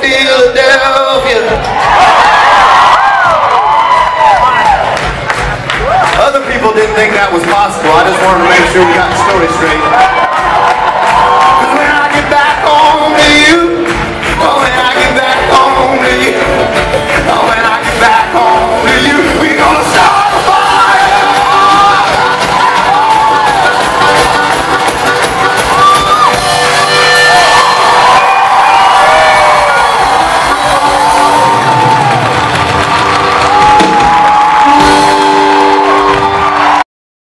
Philadelphia. Other people didn't think that was possible. I just wanted to make sure we got